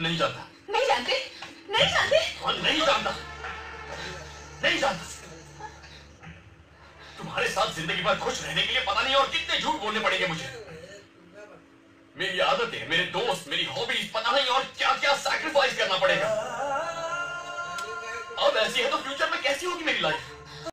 नहीं जानता। नहीं जानते? नहीं जानते? और नहीं जानता। नहीं जानता। तुम्हारे साथ ज़िंदगी भर खुश रहने के लिए पता नहीं और कितने झूठ बोलने पड़ेंगे मुझे। मेरी आदत है मेरे दोस्त मेरी हॉबीज पता नहीं और क्या क्या सैक्रिफाइस करना पड़ेगा। अब ऐसी है तो फ्यूचर में कैसी होगी मेरी लाइफ